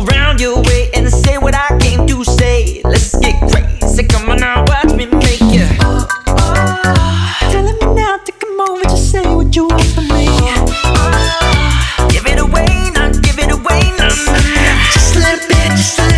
go round your way and say what I came to say. Let's get crazy. Come on now, watch me make you. Oh, oh. Telling me now to come over, just say what you want from me. Oh, give it away, now give it away, now. Just a little bit, just a